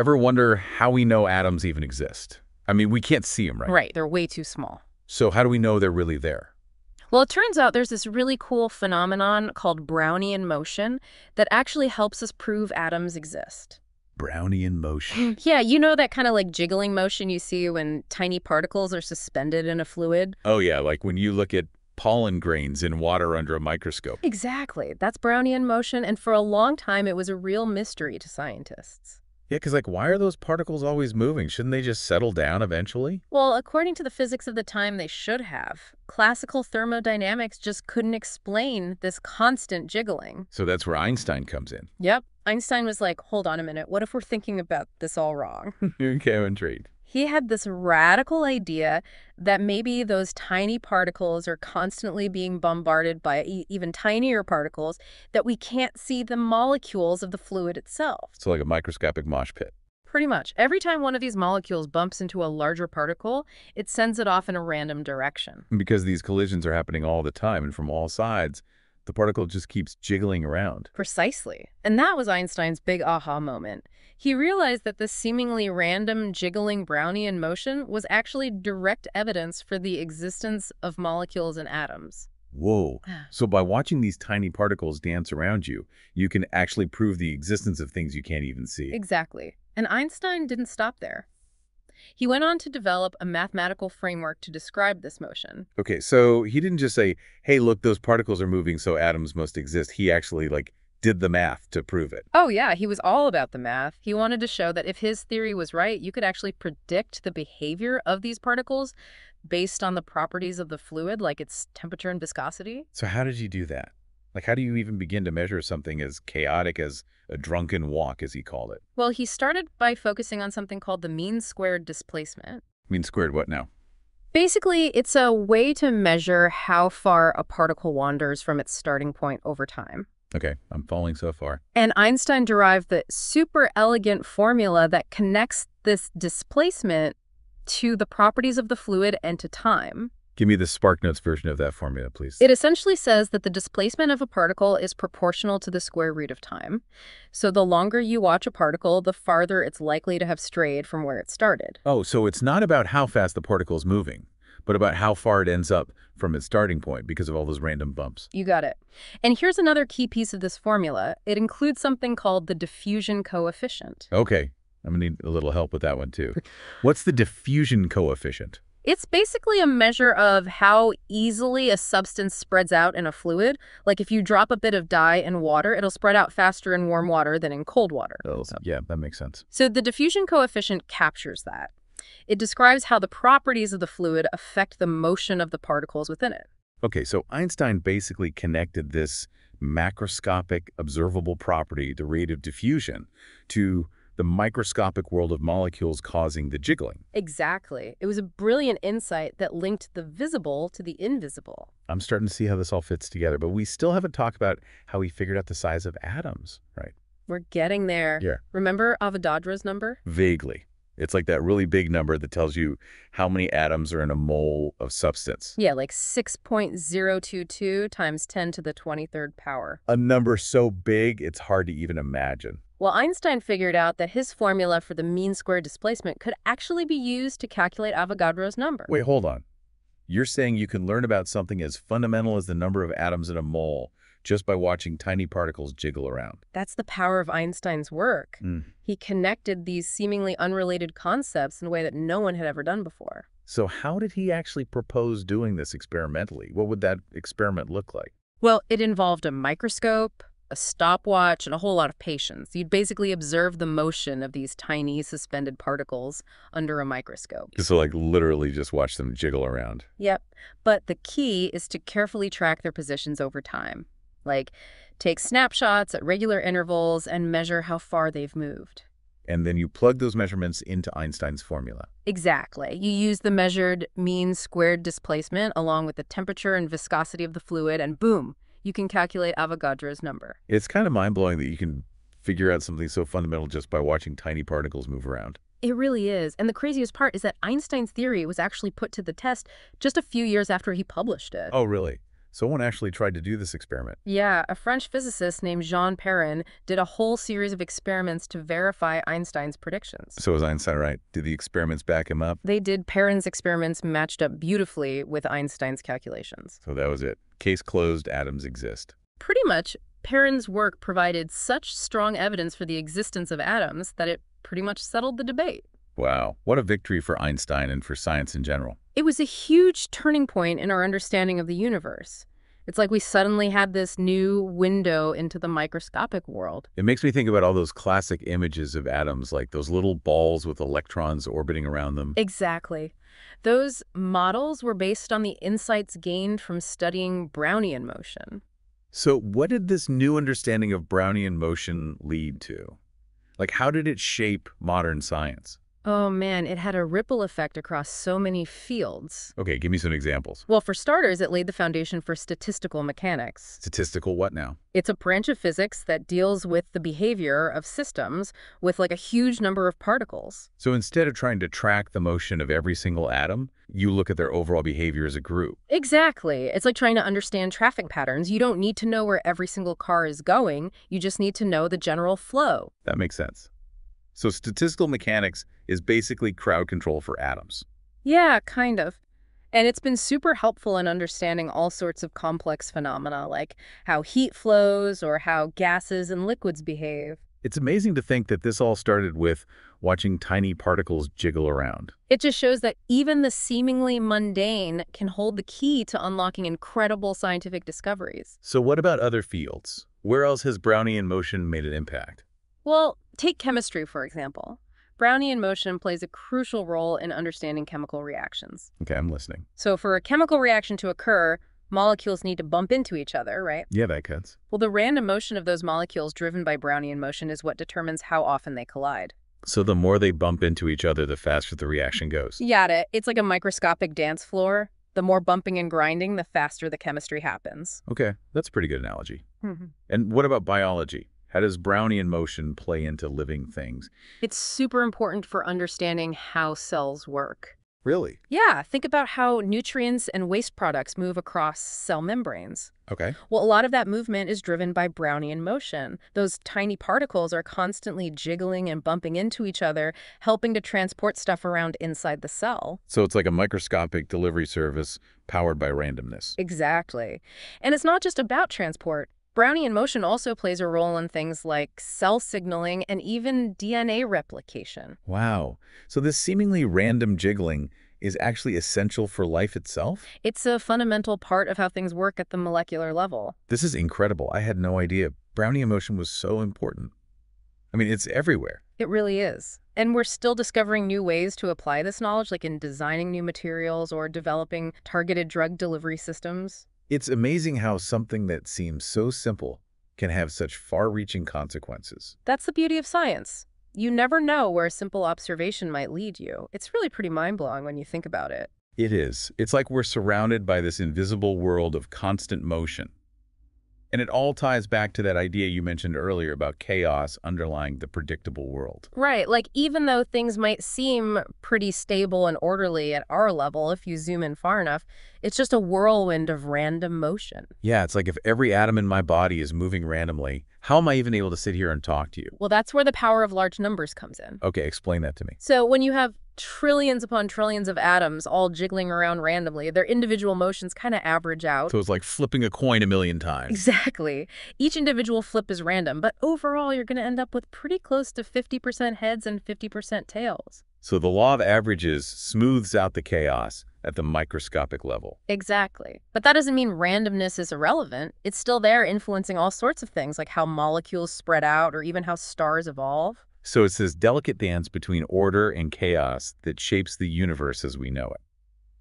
Ever wonder how we know atoms even exist? I mean, we can't see them, right? Right, they're way too small. So how do we know they're really there? Well, it turns out there's this really cool phenomenon called Brownian motion that actually helps us prove atoms exist. Brownian motion. Yeah, you know that kind of like jiggling motion you see when tiny particles are suspended in a fluid? oh yeah, like when you look at pollen grains in water under a microscope. Exactly. That's Brownian motion, and for a long time it was a real mystery to scientists. Yeah, because like, why are those particles always moving? Shouldn't they just settle down eventually? Well, according to the physics of the time, they should have. Classical thermodynamics just couldn't explain this constant jiggling. So that's where Einstein comes in. Yep. Einstein was like, hold on a minute, what if we're thinking about this all wrong? okay, I'm intrigued. He had this radical idea that maybe those tiny particles are constantly being bombarded by e even tinier particles, that we can't see the molecules of the fluid itself. So like a microscopic mosh pit. Pretty much. Every time one of these molecules bumps into a larger particle, it sends it off in a random direction. Because these collisions are happening all the time and from all sides, the particle just keeps jiggling around. Precisely. And that was Einstein's big aha moment. He realized that this seemingly random jiggling Brownian motion was actually direct evidence for the existence of molecules and atoms. Whoa. Ah. So by watching these tiny particles dance around you, you can actually prove the existence of things you can't even see. Exactly. And Einstein didn't stop there. He went on to develop a mathematical framework to describe this motion. Okay, so he didn't just say, hey, look, those particles are moving, so atoms must exist. He actually, like, did the math to prove it. Oh yeah, he was all about the math. He wanted to show that if his theory was right, you could actually predict the behavior of these particles based on the properties of the fluid, like its temperature and viscosity. So how did he do that? Like, how do you even begin to measure something as chaotic as a drunken walk, as he called it? Well, he started by focusing on something called the mean squared displacement. Mean squared what now? Basically, it's a way to measure how far a particle wanders from its starting point over time. Okay, I'm falling so far. And Einstein derived the super elegant formula that connects this displacement to the properties of the fluid and to time. Give me the SparkNotes version of that formula, please. It essentially says that the displacement of a particle is proportional to the square root of time. So the longer you watch a particle, the farther it's likely to have strayed from where it started. oh, so it's not about how fast the particle is moving, but about how far it ends up from its starting point because of all those random bumps. You got it. And here's another key piece of this formula. It includes something called the diffusion coefficient. Okay, I'm gonna need a little help with that one too. What's the diffusion coefficient? It's basically a measure of how easily a substance spreads out in a fluid. Like if you drop a bit of dye in water, it'll spread out faster in warm water than in cold water. Oh, yeah, that makes sense. So the diffusion coefficient captures that. It describes how the properties of the fluid affect the motion of the particles within it. Okay, so Einstein basically connected this macroscopic observable property, the rate of diffusion, to the microscopic world of molecules causing the jiggling. Exactly. It was a brilliant insight that linked the visible to the invisible. I'm starting to see how this all fits together, but we still haven't talked about how he figured out the size of atoms, right? We're getting there. Yeah. Remember Avogadro's number? Vaguely. It's like that really big number that tells you how many atoms are in a mole of substance. Yeah, like 6.022 times 10 to the 23rd power. A number so big, it's hard to even imagine. Well, Einstein figured out that his formula for the mean square displacement could actually be used to calculate Avogadro's number. Wait, hold on. You're saying you can learn about something as fundamental as the number of atoms in a mole just by watching tiny particles jiggle around. That's the power of Einstein's work. Mm. He connected these seemingly unrelated concepts in a way that no one had ever done before. So how did he actually propose doing this experimentally? What would that experiment look like? Well, it involved a microscope, a stopwatch, and a whole lot of patience. You'd basically observe the motion of these tiny suspended particles under a microscope. So like literally just watch them jiggle around. Yep. But the key is to carefully track their positions over time. Like, take snapshots at regular intervals and measure how far they've moved. And then you plug those measurements into Einstein's formula. Exactly. You use the measured mean squared displacement along with the temperature and viscosity of the fluid, and boom, you can calculate Avogadro's number. It's kind of mind-blowing that you can figure out something so fundamental just by watching tiny particles move around. It really is. And the craziest part is that Einstein's theory was actually put to the test just a few years after he published it. Oh, really? Someone actually tried to do this experiment. Yeah, a French physicist named Jean Perrin did a whole series of experiments to verify Einstein's predictions. So was Einstein right? Did the experiments back him up? They did Perrin's experiments matched up beautifully with Einstein's calculations. So that was it. Case closed, atoms exist. Pretty much, Perrin's work provided such strong evidence for the existence of atoms that it pretty much settled the debate. Wow, what a victory for Einstein and for science in general. It was a huge turning point in our understanding of the universe. It's like we suddenly had this new window into the microscopic world. It makes me think about all those classic images of atoms, like those little balls with electrons orbiting around them. Exactly. Those models were based on the insights gained from studying Brownian motion. So what did this new understanding of Brownian motion lead to? Like, how did it shape modern science? Oh man, it had a ripple effect across so many fields. Okay, give me some examples. Well, for starters, it laid the foundation for statistical mechanics. Statistical what now? It's a branch of physics that deals with the behavior of systems with like a huge number of particles. So instead of trying to track the motion of every single atom, you look at their overall behavior as a group. Exactly. It's like trying to understand traffic patterns. You don't need to know where every single car is going. You just need to know the general flow. That makes sense. So statistical mechanics is basically crowd control for atoms. Yeah, kind of. And it's been super helpful in understanding all sorts of complex phenomena, like how heat flows or how gases and liquids behave. It's amazing to think that this all started with watching tiny particles jiggle around. It just shows that even the seemingly mundane can hold the key to unlocking incredible scientific discoveries. So what about other fields? Where else has Brownian motion made an impact? Well, take chemistry, for example. Brownian motion plays a crucial role in understanding chemical reactions. Okay, I'm listening. So for a chemical reaction to occur, molecules need to bump into each other, right? Yeah, that cuts. Well, the random motion of those molecules driven by Brownian motion is what determines how often they collide. So the more they bump into each other, the faster the reaction goes. Yada, it's like a microscopic dance floor. The more bumping and grinding, the faster the chemistry happens. Okay, that's a pretty good analogy. Mm-hmm. And what about biology? How does Brownian motion play into living things? It's super important for understanding how cells work. Really? Yeah, think about how nutrients and waste products move across cell membranes. Okay. Well, a lot of that movement is driven by Brownian motion. Those tiny particles are constantly jiggling and bumping into each other, helping to transport stuff around inside the cell. So it's like a microscopic delivery service powered by randomness. Exactly. And it's not just about transport. Brownian motion also plays a role in things like cell signaling and even DNA replication. Wow. So this seemingly random jiggling is actually essential for life itself? It's a fundamental part of how things work at the molecular level. This is incredible. I had no idea. Brownian motion was so important. I mean, it's everywhere. It really is. And we're still discovering new ways to apply this knowledge, like in designing new materials or developing targeted drug delivery systems. It's amazing how something that seems so simple can have such far-reaching consequences. That's the beauty of science. You never know where a simple observation might lead you. It's really pretty mind-blowing when you think about it. It is. It's like we're surrounded by this invisible world of constant motion. And it all ties back to that idea you mentioned earlier about chaos underlying the predictable world. Right, like even though things might seem pretty stable and orderly at our level if you zoom in far enough, it's just a whirlwind of random motion. Yeah, it's like if every atom in my body is moving randomly, how am I even able to sit here and talk to you? Well, that's where the power of large numbers comes in. Okay, explain that to me. So when you have trillions upon trillions of atoms all jiggling around randomly, their individual motions kind of average out. So it's like flipping a coin a million times. Exactly. Each individual flip is random, but overall you're going to end up with pretty close to 50% heads and 50% tails. So the law of averages smooths out the chaos at the microscopic level. Exactly. But that doesn't mean randomness is irrelevant. It's still there influencing all sorts of things, like how molecules spread out or even how stars evolve. So it's this delicate dance between order and chaos that shapes the universe as we know it.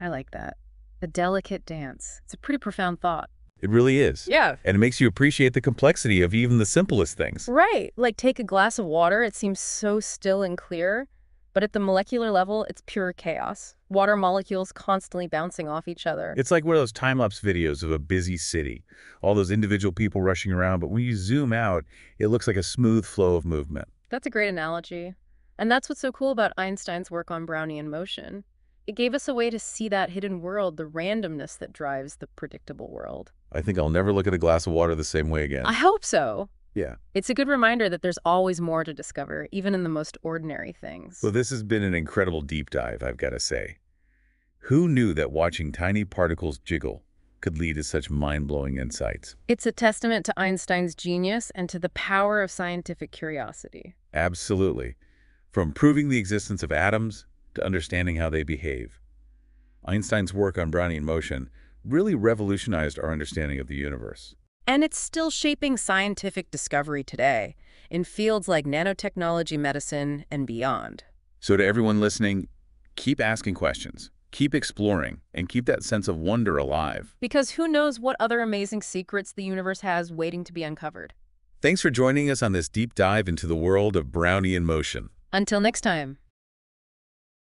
I like that. The delicate dance. It's a pretty profound thought. It really is. Yeah. And it makes you appreciate the complexity of even the simplest things. Right. Like take a glass of water. It seems so still and clear. But at the molecular level, it's pure chaos. Water molecules constantly bouncing off each other. It's like one of those time-lapse videos of a busy city. All those individual people rushing around, but when you zoom out, it looks like a smooth flow of movement. That's a great analogy. And that's what's so cool about Einstein's work on Brownian motion. It gave us a way to see that hidden world, the randomness that drives the predictable world. I think I'll never look at a glass of water the same way again. I hope so. Yeah. It's a good reminder that there's always more to discover, even in the most ordinary things. Well, this has been an incredible deep dive, I've got to say. Who knew that watching tiny particles jiggle could lead to such mind-blowing insights? It's a testament to Einstein's genius and to the power of scientific curiosity. Absolutely. From proving the existence of atoms to understanding how they behave. Einstein's work on Brownian motion really revolutionized our understanding of the universe. And it's still shaping scientific discovery today in fields like nanotechnology, medicine, and beyond. So to everyone listening, keep asking questions, keep exploring, and keep that sense of wonder alive. Because who knows what other amazing secrets the universe has waiting to be uncovered. Thanks for joining us on this deep dive into the world of Brownian motion. Until next time.